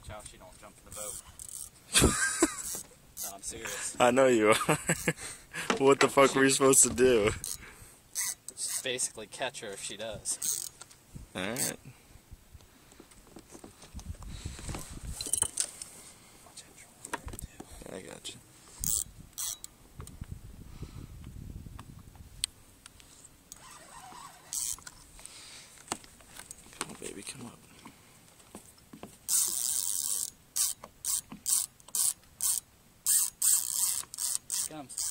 Watch out she don't jump in the boat. no, I'm serious. I know you are. what the fuck were you supposed to do? Just basically catch her if she does. Alright. I got you. Come on, baby, come up. come.